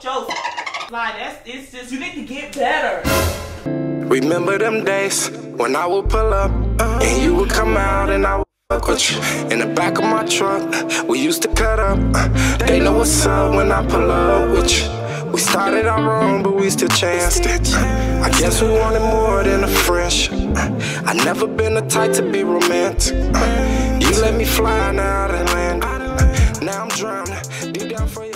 Joe. Like that's it's just you need to get better. Remember them days when I would pull up and you would come out and I would fuck with you in the back of my truck. We used to cut up. They know what's up when I pull up with you. We started out wrong, but we still chanced it. I guess we wanted more than a friendship. I never been the type to be romantic. You let me fly now and land. Now I'm drowning deep down for your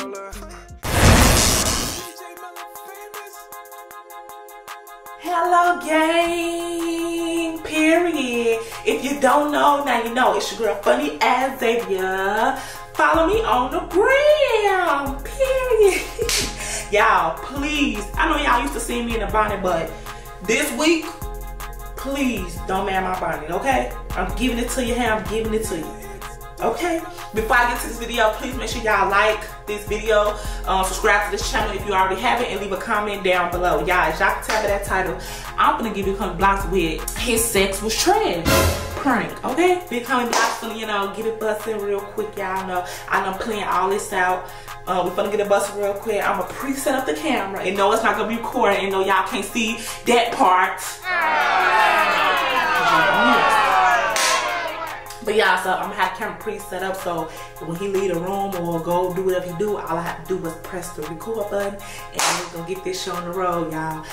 Hello, gang. Period. If you don't know, now you know. It's your girl, Funny as Zavia. Follow me on the gram. Period. y'all, please. I know y'all used to see me in a bonnet, but this week, please don't man my bonnet, okay? I'm giving it to you. Hey, I'm giving it to you. Okay? Before I get to this video, please make sure y'all like this video, um, subscribe to this channel if you already haven't, and leave a comment down below. Y'all, as y'all can tell by that title, I'm gonna give you comment blocks with his sex was trash prank, okay? Big comment blocks for, you know, get it busted real quick, y'all know. I know I'm playing all this out. Uh, we're gonna get it busted real quick. I'm gonna pre-set up the camera. And no, it's not gonna be recording, and no, y'all can't see that part. But yeah, so I'm gonna have camera pre-set up so when he leave the room or go do whatever he do, all I have to do is press the record button and we're gonna get this show on the road, y'all.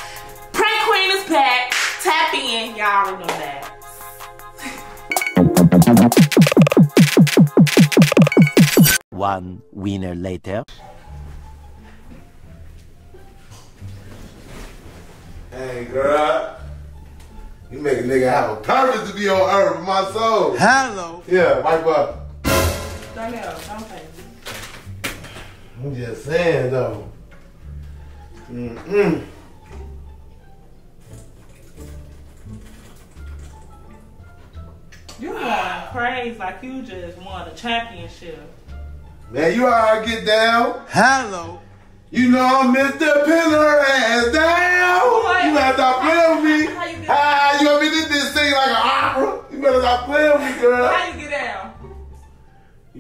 Prank Queen is back. Tap in. Y'all already know that. One winner later. Hey, girl. You make a nigga have a purpose to be on earth with my soul. Hello. Yeah, wipe up. Don't know, don't pay. I'm just saying, though. Mm-mm. You going crazy like you just won a championship. Man, you alright get down. Hello. You know I'm Mr. Pin her ass down.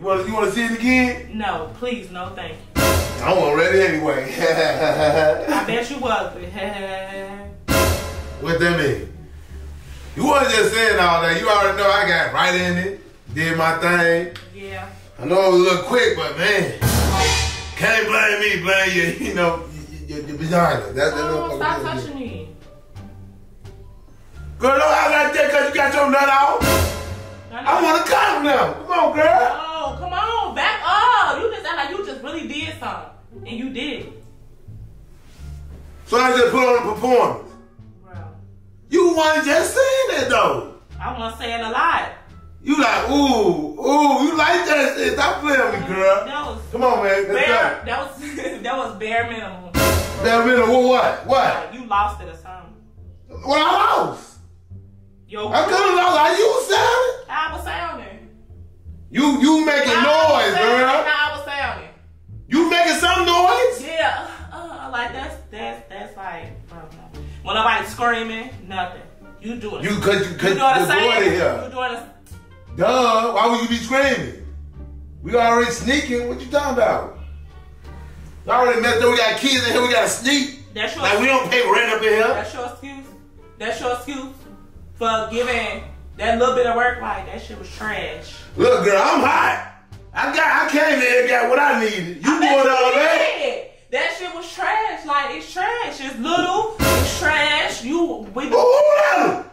You want you want to see it again? No, please, no thank you. I'm already anyway. I bet you was. what that mean? You wasn't just saying all that. You already know I got right in it, did my thing. yeah. I know it was a little quick, but man, can't blame me. Blame you. You know, your, your, vagina. That, that Oh, little stop fucking- touching me. Girl, don't act like that because you got your nut out. I want to cut him now. Come on, girl. Oh, come on, back up. You just act like you just really did something. And you did. So I just put on a performance. Bro. You wasn't just saying that though. I want to say it a lot. You like, ooh, ooh, you like that shit. Stop playing with me, girl. That was Come on, man. Bare. That was that was bare minimum. That minute, what, what? Like, you lost it or something. What I lost? Yo, I could have lost. Are you sounding? I was sounding. You, you making How I was noise, You doing You, cause you, you doing the same. it You here. doing the Duh. Why would you be screaming? We already sneaking. What you talking about? You already messed up. We got kids in here. We got to sneak. that's your Like we don't pay rent up in here. that's your excuse. That's your excuse for giving that little bit of work. Like that shit was trash. Look, girl, I'm hot. I got. I came in and got what I needed. You I doing all that? That shit was trash. Like it's trash. It's little. It's trash. You we. Who, who let him?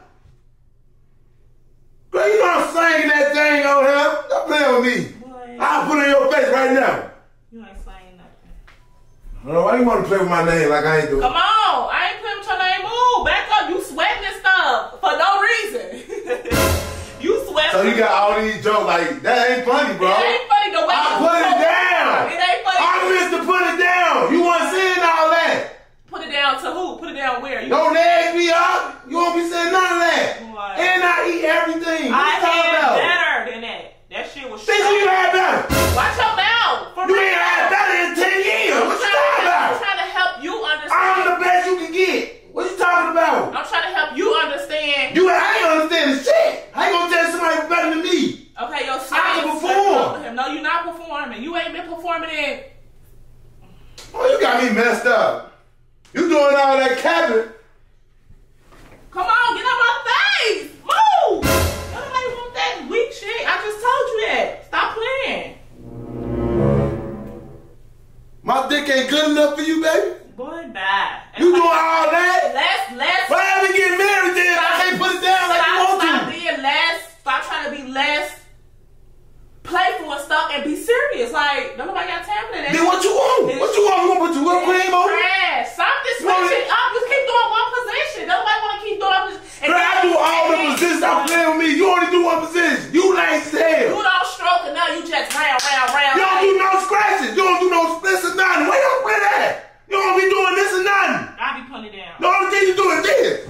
Girl, you know I'm slanging that thing on here. Stop playing with me. Boy, I'll put it in your face right now. you ain't saying nothing. No, why you want to play with my name like I ain't doing? Come on, I ain't playing with your name. Move, back up. You sweating and stuff for no reason. you sweating. So you got all these jokes like that ain't funny, bro. It ain't funny the way I put it down. It ain't funny. I missed to down to who? Put it down where? You Don't nag me up. You won't be saying none of that. What? And I eat everything. What I had about? better than that. That shit was shit. you had better. Watch your mouth. For you ain't had better in 10 years. I'm what you talking to, about? I'm trying to help you understand. I'm the best you can get. What you talking about? I'm trying to help you understand. You, I ain't understand shit. I ain't gonna tell somebody better than me. Okay, yo, I can perform. No, you're not performing. You ain't been performing in. Oh, you got me messed up. You doing all that capping. Come on, get out my face. Move. Nobody want that weak shit. I just told you that. Stop playing. My dick ain't good enough for you, baby. Boy, bye. You doing all that? Let's let's Why we get married then? I can't put it down like you stop, want stop to. being less. Stop trying to be less playful and stuff and be serious. Like, don't nobody got time for that. Then what you want? What you want? You want to put your whipped cream on? it? Trash. Stop this You want switching it? up. You keep doing one position. Nobody want to keep doing this. And Girl, I then- do all the and then- positions. Stop playing with me. You only do one position. You lazy as hell. You don't stroke and now you just round, round, round. You don't do no scratches. You don't do no splits or nothing. Where you play that? You don't be doing this or nothing. I be putting it down. The only thing you do is this.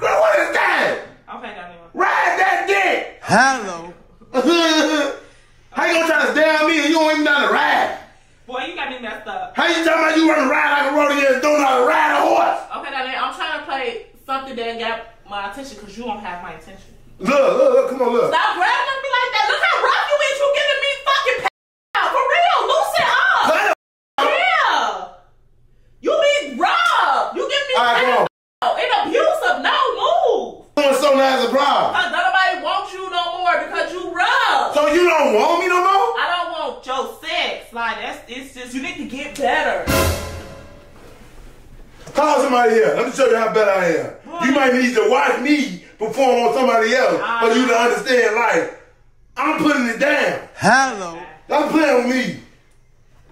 Girl, what is that? Okay, down there. Ride that dick. Hello. How you gonna try to stay on me and you don't even know how to ride? Boy, you got me messed up. How you talking about you run a ride like a rodeo and don't know how to ride a horse? Okay, down there. I'm trying to play something that got my attention because you don't have my attention. Look, look, look, come on, look. Stop grabbing me like that. Look how rough you is. You giving me fucking power. For real. Loosen up. Cut it. Yeah. You be rough. You give me All right, come on. power. And abusive. No, move. Doing so now is a problem. Cause nobody wants you no more because you rough. So you don't want me no more? I don't want your sex. Like that's it's just you need to get better. Call somebody here. Let me show you how bad I am. You might need to watch me perform on somebody else ah. for you to understand, like, I'm putting it down. Hello. Stop playing with me.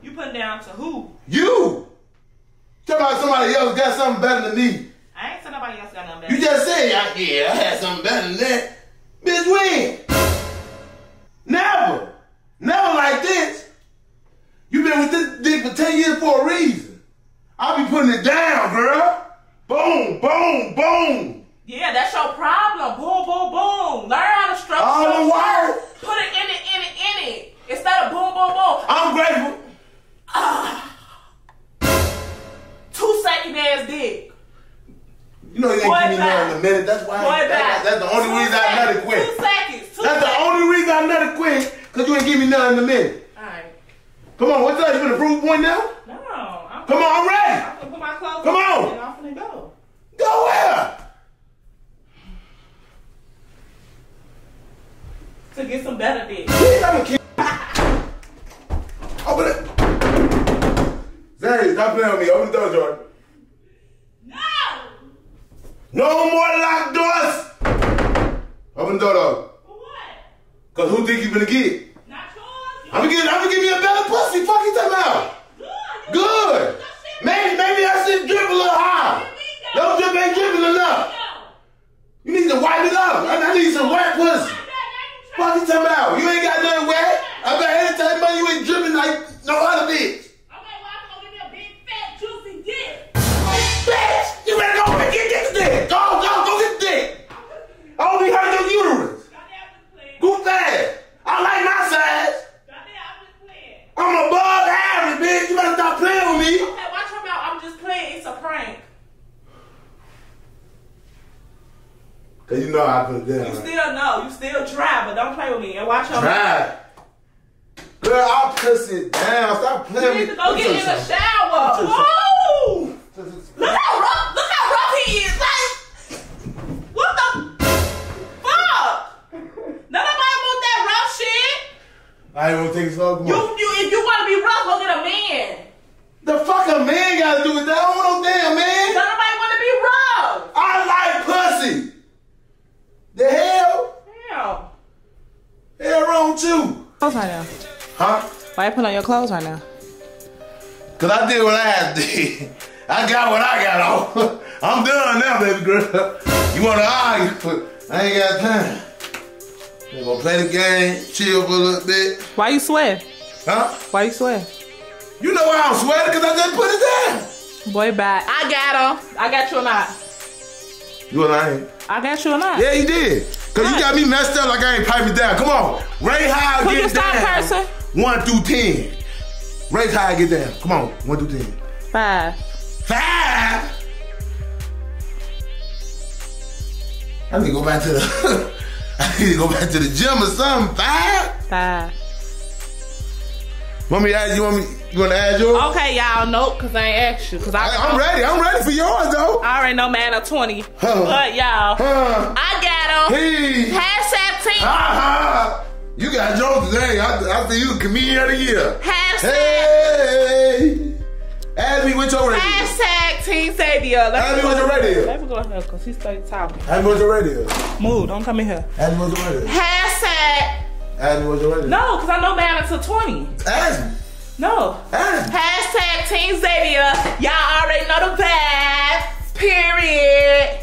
You put it down to who? You. Talk about somebody else got something better than me. I ain't said nobody else got nothing better. You just said, yeah, yeah, I had something better than that. Bitch, when? Know you ain't give me back. none in a minute. That's why. Boy, that- that's the only Two reason I let it seconds, quit. Two seconds. Two That's the only reason I it quit. Cause you ain't give me nothing in a minute. Alright. Come on, what's that? You gonna prove point now? No. I'm, Come on, I'm ready. I'm gonna put my clothes Come on. And I'm gonna go. Go where? To get some better dick. Bitch, I'm a kid. Open it. Zay, stop playing with me. Open the door, Jordan. No! More locked doors. Open the door, though. For what? Cause who think you gonna get? Not yours? I'm gonna get. I'm gonna give you a better pussy. Fuck you talking about? Good. Good. Maybe, maybe I should drip a little high. Cause you know I put it down. You still know. You still try, but don't play with me. And watch your Right. Girl, I'll piss it down. Stop You playing need with to go get in the shower. Whoa! you. Look how rough. Look how rough he is. Like, what the fuck? None of my want that rough shit. I ain't gonna take slow. Come You, on. you, if you want to be rough, go get a man. The fuck a man gotta do with that? I don't want no damn man. Nobody want to be rough. I like pussy. The hell? Hell. Hell wrong too. Clothes right now. Huh? Why you put on your clothes right now? Cause I did what I had to do. I got what I got on. I'm done now, baby girl. You wanna argue, I ain't got time. We gonna play the game, chill for a little bit. Why you swear? Huh? Why you swear? You know why I'm sweating? Cause I just put it down. Boy, bye. I got him. I got you or not? You and I ain't. I got you or not? Yeah, you did. Cause you got me messed up like I ain't piping down. Come on. How I Could get you stop down. cursing? One through ten. Raise high, get down. Come on. One through ten. Five. Five. I need to go back to the I need to go back to the gym or something. Five? Five. Want me to add you? Want me? You want to add yours? Okay, y'all. Nope, cause I ain't asked you. Cause I, I, am ready. I'm ready for yours though. I already know man of 20. Huh. But y'all, Huh? I got him. Hey. Hashtag team. Ah, you got yours today. I, I see you a comedian of the year. Hashtag. Hey. Add me with your radio. Hashtag Team Zavia. Add me with your radio. Let me go in here because he's still talking. Add me with your radio. Move, don't come in here. Add me with your radio. Hashtag. Add me with your radio. No, because I know man until 20. Add me. No. Add me. Hashtag Team Zavia. Y'all already know the vibe. Period.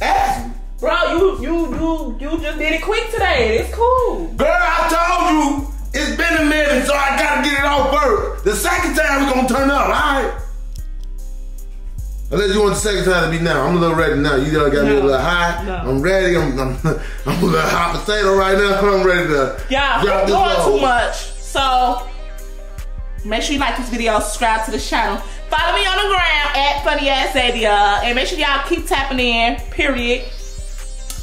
Add me. Bro, you you you you just did it quick today. It's cool. Girl, I told you it's been a minute, so I gotta get it off first. The second time we gonna turn up, alright? Unless you want the second time to be now. I'm a little ready now. You done got me a little high. No. I'm ready. I'm, I'm, I'm a little hot potato right now. I'm ready to drop I'm load. too much. So make sure you like this video, subscribe to the channel. Follow me on the ground at Funny Ass Zavia. And make sure y'all keep tapping in. Period.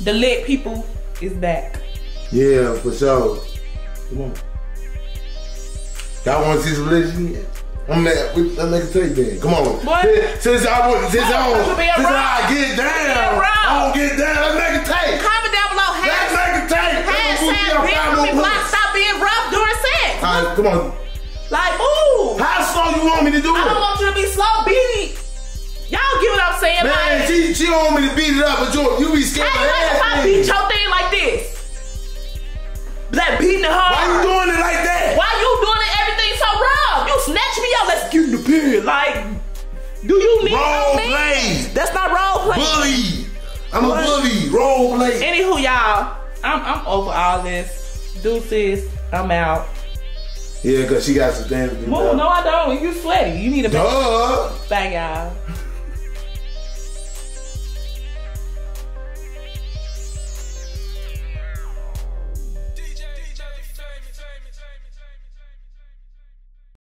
The lit people is back. Yeah, for sure. Come on. Y'all want to see some religion? I'm mad. We- Let me tell you then. Come on. What? Since, since I want, since I What? don't, You being since. I get down. I don't get down. Let's make it tape. Comment down below. Make it tape. Hashtag bitch from five me more block. Stop being rough during sex. All right, come on. Like, ooh. How slow you want me to do it? I don't want you to be slow. Beat. Saying? Man, like, she, she don't want me to beat it up, but you, you be scared Hey, of like if I that beat your thing like this. Like beating hard. Why you doing it like that? Why you doing it everything so rough? You snatch me up, let's get in the bed. Like, do you need Role something? play. That's not role play. Bully. I'm a bully. Role play. Anywho, y'all, I'm I'm over all this. Deuces, I'm out. Yeah, because she got some things to do. Move, no, I don't. You sweaty. You need a Duh. bang, y'all.